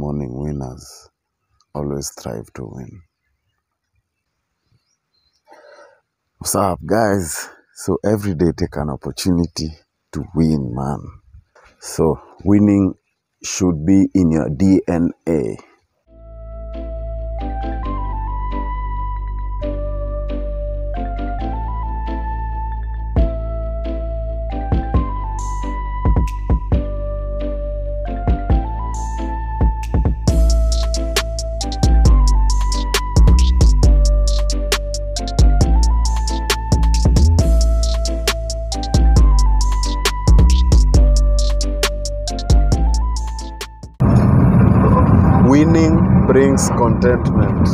winners always strive to win. What's up, guys? So every day take an opportunity to win, man. So winning should be in your DNA. Winning brings contentment.